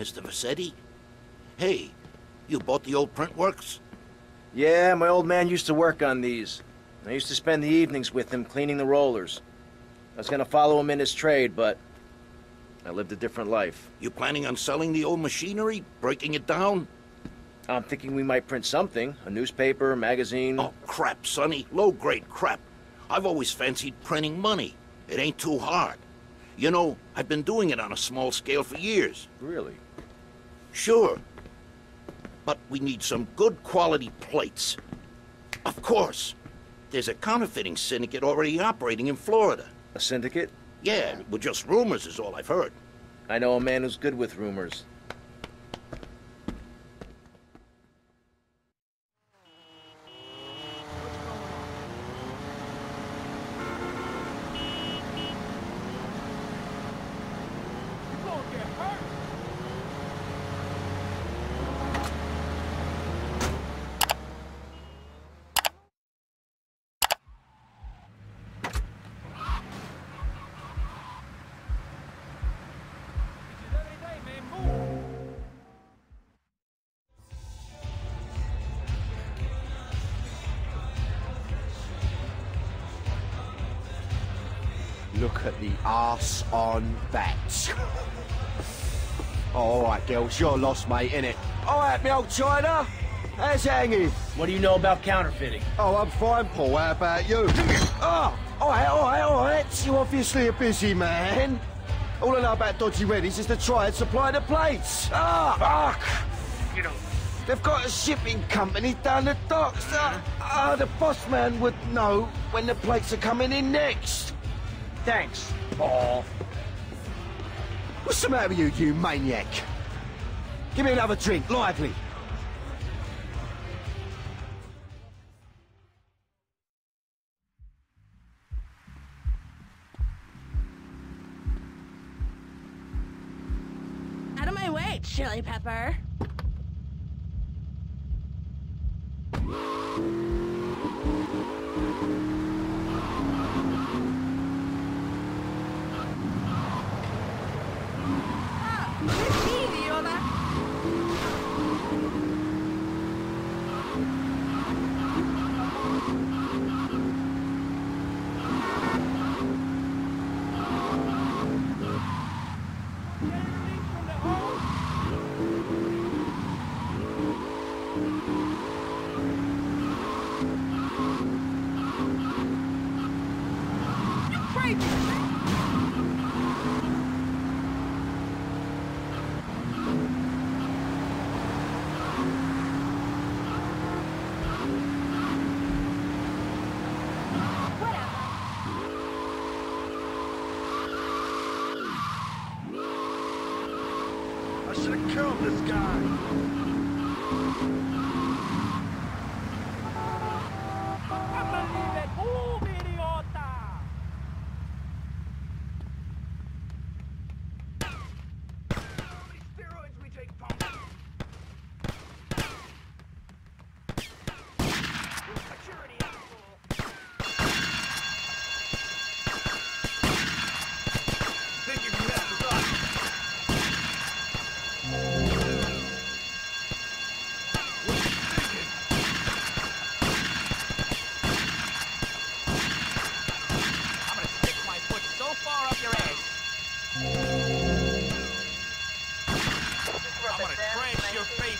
Mr. Vercetti? Hey, you bought the old print works? Yeah, my old man used to work on these. I used to spend the evenings with him cleaning the rollers. I was gonna follow him in his trade, but I lived a different life. You planning on selling the old machinery? Breaking it down? I'm thinking we might print something. A newspaper, a magazine. Oh, crap, Sonny. Low-grade crap. I've always fancied printing money. It ain't too hard. You know, I've been doing it on a small scale for years. Really? Sure. But we need some good quality plates. Of course. There's a counterfeiting syndicate already operating in Florida. A syndicate? Yeah, with just rumors is all I've heard. I know a man who's good with rumors. Look at the arse on that. all right, girls, you're lost, mate, innit? All right, me old China. How's hanging? What do you know about counterfeiting? Oh, I'm fine, Paul. How about you? oh, all right, all right, all right. You're obviously a busy man. All I know about Dodgy Reddies is to try and supply the plates. Ah, fuck. You know, they've got a shipping company down the docks. Ah, ah, the boss man would know when the plates are coming in next. Thanks, Paul. What's the matter with you, you maniac? Give me another drink, lively. Out of my way, Chili Pepper. Ah, che idiota! You crazy! I should have killed this guy.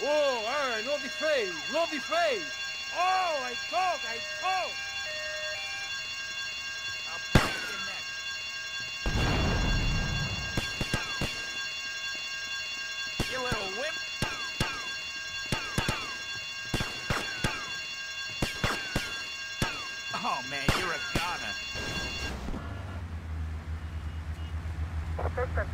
Oh, ah, love the face, love the face. Oh, I talk, I talk. Oh man, you're a goner. Perfect.